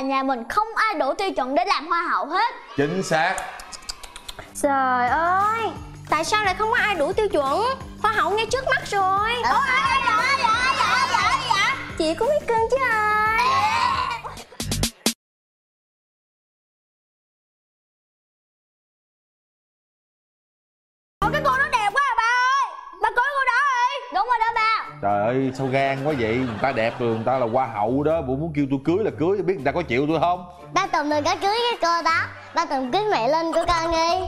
Nhà mình không ai đủ tiêu chuẩn để làm hoa hậu hết. Chính xác. Trời ơi Tại sao lại không có ai đủ tiêu chuẩn? Hoa hậu ngay trước mắt rồi. Ủa, dạ, dạ, dạ, dạ, dạ, dạ. Chị cũng biết cưng chứ ai ơi sao gan quá vậy? Người ta đẹp rồi người ta là hoa hậu đó. Bộ muốn kêu tôi cưới là cưới Biết người ta có chịu tôi không? Ba Tùng đừng có cưới cái cô đó. Ba Tùng cưới mẹ Linh của con đi.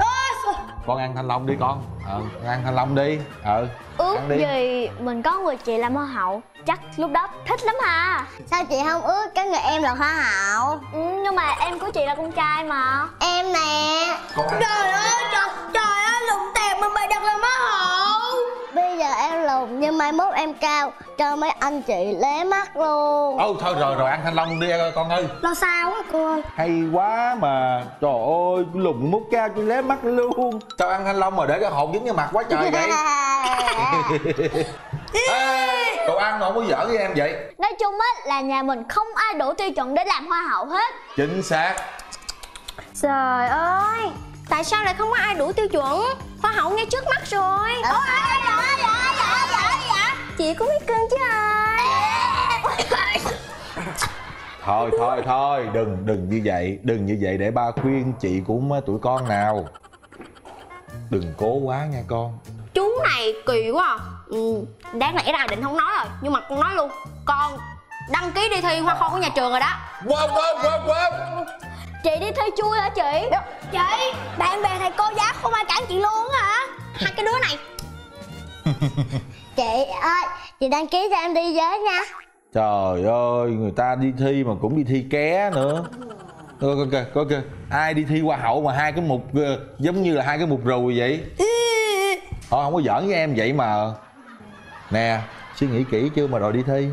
Con ăn thanh long đi con. Ờ con ăn thanh long đi. Ờ Ước ăn đi. gì mình có người chị làm hoa hậu? Chắc lúc đó thích lắm ha Sao chị không ước có người em là hoa hậu? Ừ, Nhưng mà em của chị là con trai mà. Em nè. Con Trời ơi trời, trời ơi lùn tèm mà mày đặt làm hoa hậu Bây giờ em lùn nhưng mai mốt em cao Cho mấy anh chị lé mắt luôn. Ô thôi rồi rồi ăn thanh long đi con ơi. Lo sao á cô ơi? Hay quá mà. Trời ơi lùn mút cao tôi lé mắt luôn. Sao ăn thanh long mà để cái hột dính vào mặt quá trời vậy? Ê, Cậu ăn mà không có giỡn với em vậy? Nói chung á là nhà mình không ai đủ tiêu chuẩn để làm hoa hậu hết. Chính xác. Trời ơi Tại sao lại không có ai đủ tiêu chuẩn? Hoa hậu ngay trước mắt rồi. Ủa, dạ, dạ, dạ, dạ. Chị cũng biết cưng chứ ai? Thôi thôi thôi đừng đừng như vậy Đừng như vậy để ba khuyên chị cũng tuổi con nào. Đừng cố quá nha con. Chú này kỳ quá à. ừ, Đáng lẽ ra định không nói rồi Nhưng mà con nói luôn. Con đăng ký đi thi hoa khôi của nhà trường rồi đó. Quên quên quên quên. Chị đi thi chui hả chị? Chị, bạn bè thầy cô giáo không ai cản chị luôn hả? Hai cái đứa này Chị ơi, chị đăng ký cho em đi với nha. Trời ơi người ta đi thi mà cũng đi thi ké nữa. Coi coi kìa coi kìa Ai đi thi hoa hậu mà hai cái mục ờ, giống như là hai cái mục rùi vậy? Thôi không có giỡn với em vậy mà. Nè suy nghĩ kỹ chưa mà rồi đi thi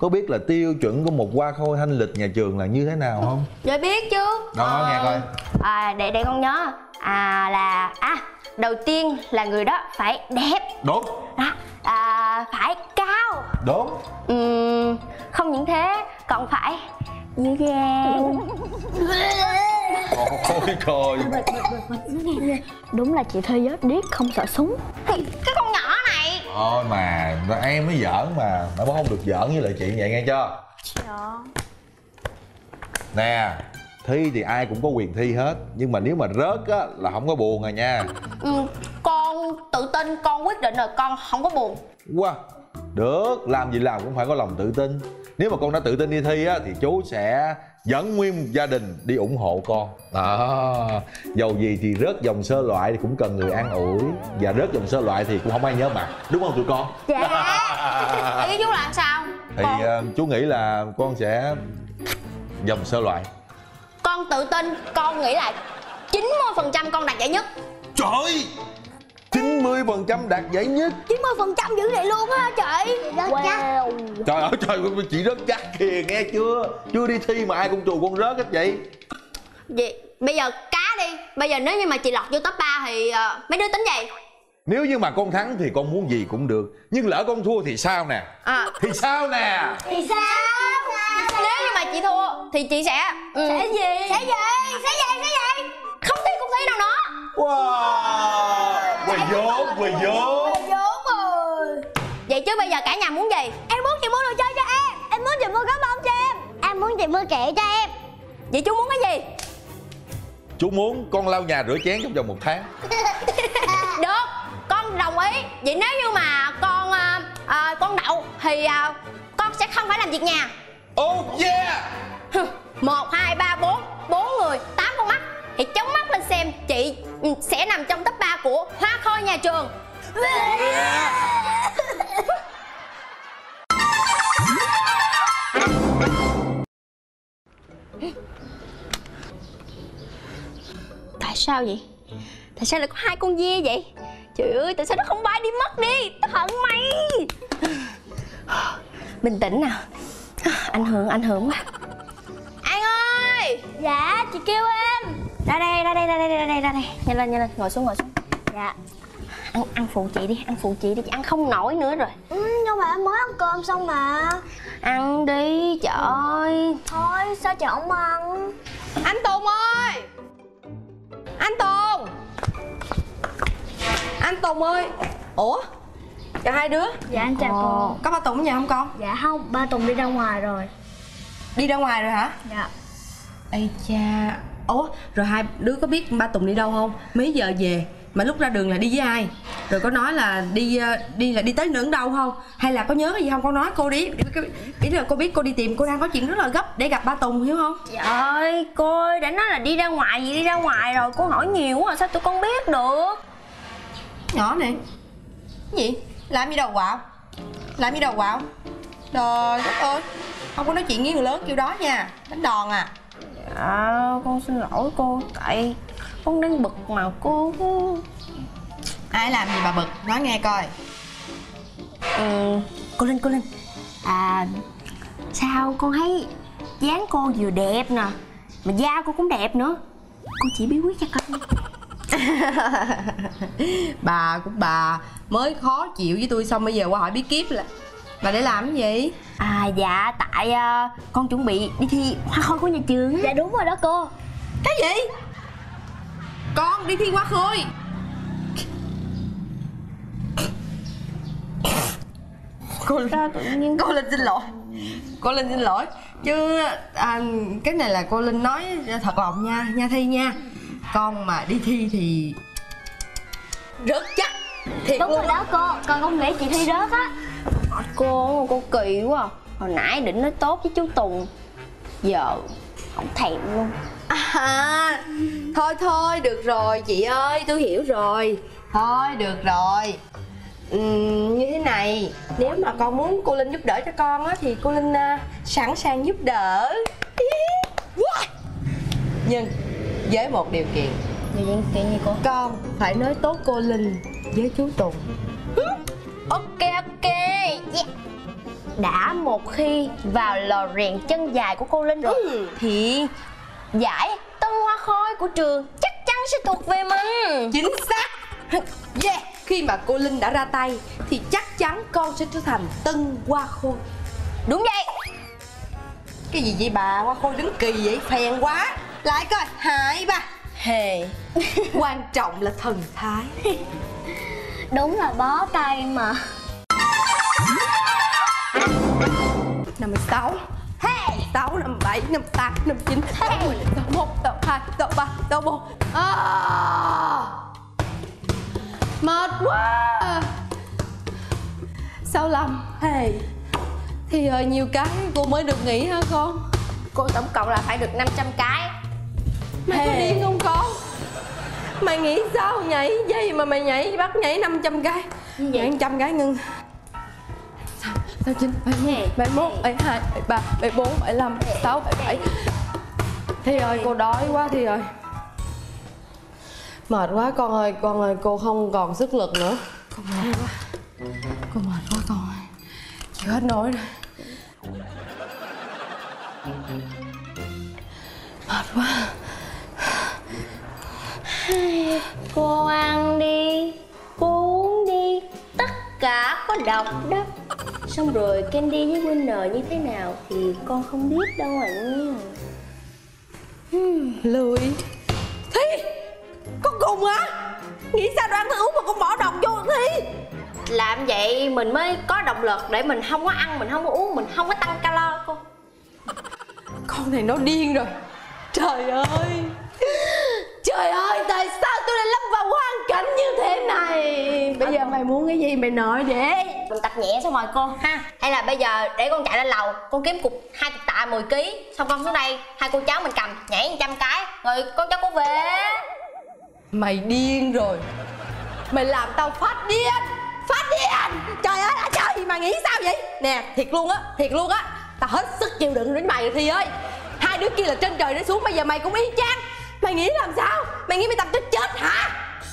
Có biết là tiêu chuẩn của một hoa khôi thanh lịch nhà trường là như thế nào không? Rồi biết chứ. Đâu nói nghe coi. À, để để con nhớ. À là à đầu tiên là người đó phải đẹp. Đúng à, à, phải cao. Đúng Ừm, không những thế còn phải dịu dàng Ôi trời. Đúng là chị thi vết điếc không sợ súng Thôi mà em mới giỡn mà Nó không được giỡn với lại chị vậy nghe chưa? Nè Thi thì ai cũng có quyền thi hết Nhưng mà nếu mà rớt á là không có buồn rồi nha. Ừm, con tự tin con quyết định rồi con không có buồn. Wow Được Làm gì làm cũng phải có lòng tự tin Nếu mà con đã tự tin đi thi á Thì chú sẽ dẫn nguyên gia đình đi ủng hộ con. Đó dầu gì thì rớt dòng sơ loại thì cũng cần người an ủi. Và rớt dòng sơ loại thì cũng không ai nhớ mặt. Đúng không tụi con? Dạ. Ý chú làm sao? Thì con, ờ, chú nghĩ là con sẽ dòng sơ loại. Con tự tin con nghĩ là 90% con đạt giải nhất. Trời 90% đạt giải nhất. 90% dữ vậy luôn á chị Rất chắc. Trời ơi trời chị rất chắc kìa nghe chưa? Chưa đi thi mà ai cũng trù con rớt hết vậy. Vậy bây giờ cá đi. Bây giờ nếu như mà chị lọt vô top 3 thì ờ, mấy đứa tính gì Nếu như mà con thắng thì con muốn gì cũng được Nhưng lỡ con thua thì sao nè? À, Thì sao nè? Thì sao? Nếu như mà chị thua thì chị sẽ ừ, Sẽ gì? Sẽ gì? Sẽ gì? Sẽ gì? Không thi cũng thi đâu nữa Wow Quỳ vốn quỳ vốn. Vốn rồi. Vậy chứ bây giờ cả nhà muốn gì? Em muốn chị mua đồ chơi cho em. Em muốn chị mua cái bông cho em. Em muốn chị mua kẹo cho em. Vậy chú muốn cái gì? Chú muốn con lau nhà rửa chén trong vòng một tháng. Được Con đồng ý. Vậy nếu như mà con à, à, con đậu Thì à, con sẽ không phải làm việc nhà. Oh yeah. Một, hai, ba, bốn. Bốn người, tám con mắt. Thì chống mắt lên xem chị sẽ nằm trong top 3 của Hoa Khôi nhà trường. Tại sao vậy? Tại sao lại có hai con dê vậy? Trời ơi, tại sao nó không bay đi mất đi? Tao hận mày. Bình tĩnh nào. Ảnh hưởng, ảnh hưởng quá. An ơi! Dạ chị kêu em. Ra đây, ra đây, ra đây, ra đây, ra đây. Nhanh lên, nhanh lên, ngồi xuống, ngồi xuống. Dạ Ăn, ăn phụ chị đi, ăn phụ chị đi, chị ăn không nổi nữa rồi. Ừ, nhưng mà em mới ăn cơm xong mà. Ăn đi trời ơi. Thôi sao chị không ăn? Anh Tùng ơi! Anh Tùng! Anh Tùng ơi! Ủa? Chào hai đứa. Dạ anh chào cô. Có ba Tùng ở nhà không con? Dạ không, ba Tùng đi ra ngoài rồi. Đi ra ngoài rồi hả? Dạ. Ây cha. Ủa rồi hai đứa có biết ba Tùng đi đâu không? Mấy giờ về Mà lúc ra đường là đi với ai? Rồi có nói là đi ờ, đi là đi tới nửa đâu không? Hay là có nhớ cái gì không? Con nói cô đi Ý là cô biết cô đi tìm cô đang có chuyện rất là gấp Để gặp ba Tùng hiểu không? Trời ơi cô ơi đã nói là đi ra ngoài gì đi ra ngoài rồi. Cô hỏi nhiều quá sao tụi con biết được? Nhỏ này Cái gì? Làm gì đầu quạo? Làm gì đầu quạo? Trời đất ơi Không có nói chuyện với người lớn kiểu đó nha. Đánh đòn à. À con xin lỗi cô Tại con đang bực mà cô. Ai làm gì bà bực? Nói nghe coi. Ừ, Cô Linh cô Linh À Sao con thấy dáng cô vừa đẹp nè Mà da cô cũng đẹp nữa. Cô chỉ bí quyết cho con Bà của bà Mới khó chịu với tôi xong bây giờ qua hỏi bí kíp là Bà để làm cái gì? À dạ tại ờ, con chuẩn bị đi thi hoa khôi của nhà trường. Dạ đúng rồi đó cô. Cái gì Con đi thi hoa khôi. Cô Sao tự nhiên. Cô Linh xin lỗi. Cô Linh xin lỗi. Chứ à, cái này là cô Linh nói thật lòng nha Nha Thi nha. Con mà đi thi thì Rất chắc. Thiệt Đúng luôn. rồi đó cô. Con nghĩ chị thi rớt á. Cô cô kỳ quá à. Hồi nãy định nói tốt với chú Tùng. Giờ không thèm luôn. À, thôi thôi được rồi chị ơi tôi hiểu rồi Thôi được rồi Ừm, Như thế này Nếu mà con muốn cô Linh giúp đỡ cho con á Thì cô Linh à, sẵn sàng giúp đỡ. Nhưng với một điều kiện Điều kiện kiện gì cô? Con phải nói tốt cô Linh với chú Tùng Ok ok yeah. Đã một khi vào lò rèn chân dài của cô Linh rồi Ừ. Thì giải hoa khôi của trường chắc chắn sẽ thuộc về mình. Chính xác. Yeah. Khi mà cô Linh đã ra tay Thì chắc chắn con sẽ trở thành tân hoa khôi. Đúng vậy. Cái gì vậy bà? Hoa khôi đứng kỳ vậy? Phèn quá. Lại coi Hai ba Hề. Quan trọng là thần thái. Đúng là bó tay mà. 56 Hey! 6, 57, 58, 59 60, 61, 62, 63, 64 à. Mệt quá! 65 Hey! Thì hơi nhiều cái cô mới được nghỉ hả con? Cô tổng cộng là phải được 500 cái. Mày có Hey. điên không con? Mày nghĩ sao? Nhảy dây mà mày nhảy bắt nhảy 500 cái. Nhảy. 100 cái ngưng Sao chín, bảy mốt, bảy hai, bảy ba, bảy bốn, bảy bảy sáu, bảy bảy. Thi ơi, cô đói quá Thi ơi Mệt quá con ơi, con ơi, cô không còn sức lực nữa. Con mệt quá. Con mệt quá con ơi. Chịu hết nổi rồi. Mệt quá. Cô ăn đi Cô uống đi Tất cả có độc đó Xong rồi Candy với Winner như thế nào Thì con không biết đâu ạ lười. Thi con cùng hả? Nghĩ sao đồ ăn thức uống mà con bỏ độc vô thi? Làm vậy mình mới có động lực Để mình không có ăn, mình không có uống Mình không có tăng calo cô. Con này nó điên rồi. Trời ơi trời ơi tại sao tôi lại lâm vào hoàn cảnh như thế này? Bây giờ mày muốn cái gì mày nói đi. Mình tập nhẹ xong rồi cô. Ha. Hay là bây giờ để con chạy lên lầu Con kiếm cục hai cục tạ 10 kg Xong con xuống đây Hai cô cháu mình cầm nhảy 100 cái Rồi con cháu cô về. Mày điên rồi. Mày làm tao phát điên phát điên. Trời ơi là trời mày nghĩ sao vậy? Nè thiệt luôn á thiệt luôn á. Tao hết sức chịu đựng đến mày rồi thi ơi. Hai đứa kia là trên trời đến xuống bây giờ mày cũng y chang mày nghĩ làm sao? Mày nghĩ mày tập cho chết hả?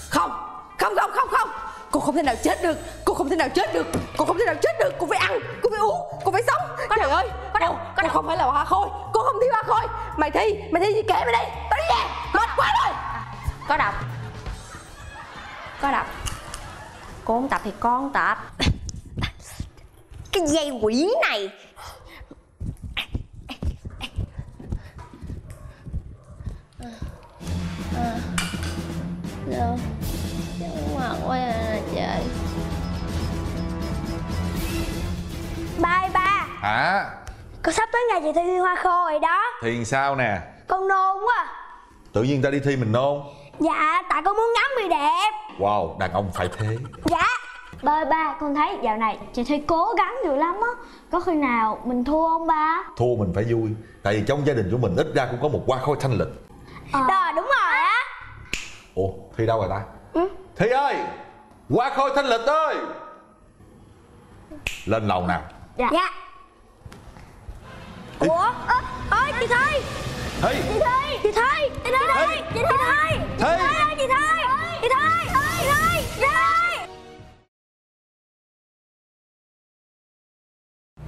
Không không không không không. Cô không thể nào chết được. Cô không thể nào chết được. Cô không thể nào chết được. Cô phải ăn cô phải uống cô phải sống. Trời ơi có đâu, cô, có cô đâu. không phải là hoa khôi. Cô không thi hoa khôi. Mày thi mày thi gì kể mày đi. Tao đi về. Mệt quá rồi. Có độc Có độc Cô không tập thì con tập. Cái dây quỷ này Đâu Chóng mặt quá à trời Ba ba. Hả? Con sắp tới ngày chị thi hoa khô rồi đó. Thì sao nè? Con nôn quá. À. tự nhiên ta đi thi mình nôn. Dạ tại con muốn ngắm người đẹp. Wow đàn ông phải thế. Dạ. Ba ba con thấy dạo này chị Thi cố gắng dữ lắm á. Có khi nào mình thua không ba? Thua mình phải vui. Tại vì trong gia đình của mình ít ra cũng có một hoa khôi thanh lịch. Rồi đúng rồi á. Ủa thi đâu rồi ta thi ơi hoa khôi thanh lịch ơi lên lầu nào Dạ, Dạ Ủa ơ ơi chị Thi thi Chị Thi Chị Thi Chị Thi Chị Thi Chị Thi Thi. ơi chị Thi Chị Thi Chị Thi Chị Thi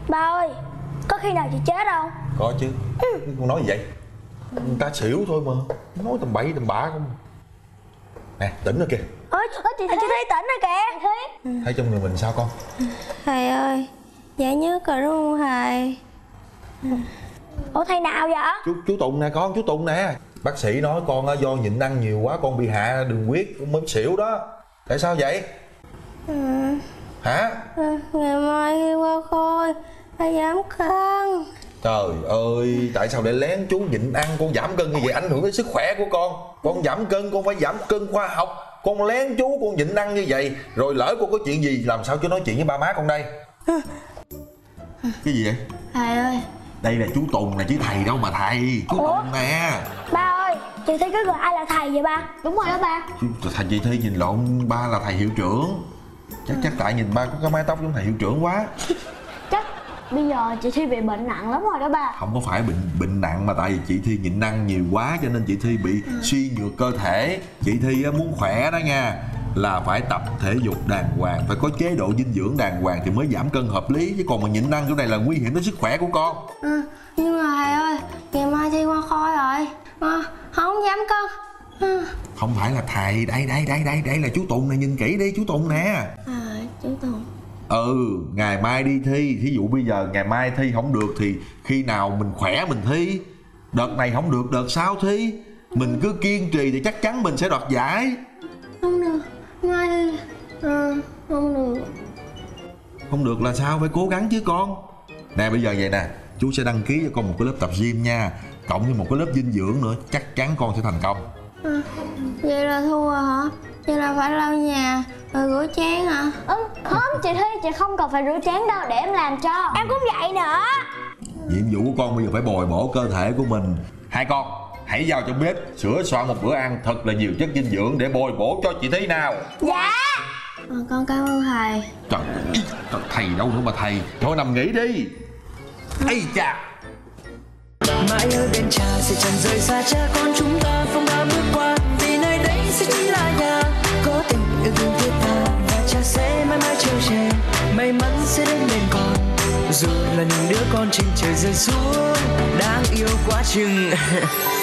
Ba ơi Có khi nào chị chết không có chứ con nói gì vậy người ta xỉu thôi mà nói tầm bậy tầm bạ không nè tỉnh rồi kìa. Ơi chị Thi Chị Thi tỉnh rồi kìa. Thi thấy trong người mình sao con? Thầy ơi Dạ nhớ cờ đúng không thầy. Ủa thầy nào vậy? Chú chú tùng nè con chú tùng nè. Bác sĩ nói con á, do nhịn ăn nhiều quá con bị hạ đường huyết con mới xỉu đó. Tại sao vậy? Hả? Ngày mai khi qua khôi Thầy giảm cân trời ơi tại sao để lén chú nhịn ăn? Con giảm cân như vậy ảnh hưởng đến sức khỏe của con. Con giảm cân con phải giảm cân khoa học. Con lén chú con nhịn ăn như vậy. Rồi lỡ con có chuyện gì làm sao chú nói chuyện với ba má con đây? Cái gì vậy? Thầy ơi. Đây là chú tùng nè chứ thầy đâu mà thầy. Chú tùng nè. Ba ơi Chị Thi cứ gọi ai là thầy vậy ba? Đúng rồi đó ba. Chú thầy chị thi nhìn lộn ba là thầy hiệu trưởng. Chắc chắc tại nhìn ba có cái mái tóc giống thầy hiệu trưởng quá bây giờ chị Thi bị bệnh nặng lắm rồi đó ba không có phải bệnh bệnh nặng mà tại vì chị thi nhịn ăn nhiều quá cho nên chị thi bị suy nhược cơ thể. Chị thi muốn khỏe đó nha là phải tập thể dục đàng hoàng phải có chế độ dinh dưỡng đàng hoàng thì mới giảm cân hợp lý. Chứ còn mà nhịn ăn chỗ này là nguy hiểm đến sức khỏe của con. Ừ, Nhưng mà thầy ơi Ngày mai thi qua khôi rồi. À, Không dám cân. À, không phải là thầy đây đây đây đây đây là chú tùng nè nhìn kỹ đi chú tùng nè. À chú Tùng ừ ngày mai đi thi. Thí dụ bây giờ ngày mai thi không được thì khi nào mình khỏe mình thi? Đợt này không được đợt sau thi. Mình cứ kiên trì thì chắc chắn mình sẽ đoạt giải. Không được. Mai thi à, Không được. Không được là sao? Phải cố gắng chứ con. Nè bây giờ vậy nè. Chú sẽ đăng ký cho con một cái lớp tập gym nha. Cộng thêm một cái lớp dinh dưỡng nữa. Chắc chắn con sẽ thành công à, Vậy là thua hả? Vậy là phải lau nhà Rồi rửa chén hả? Ừ không chị Thi chị không cần phải rửa chén đâu để em làm cho. Em cũng vậy nữa. Nhiệm vụ của con bây giờ phải bồi bổ cơ thể của mình. Hai con hãy vào trong bếp sửa soạn một bữa ăn thật là nhiều chất dinh dưỡng để bồi bổ cho chị Thí nào. Dạ. À, Con cảm ơn thầy. Trời trời, thầy đâu nữa mà thầy? Thôi nằm nghỉ đi. Ây cha mãi ở bên cha, sẽ chẳng rời xa cha con chúng ta. Không ba bước qua, vì nơi đây sẽ chính là nhà. Có tình yêu thương thiết tha, và cha sẽ mãi mãi trêu che may mắn sẽ đến bên con, dù là những đứa con trên trời rơi xuống. Đáng yêu quá chừng.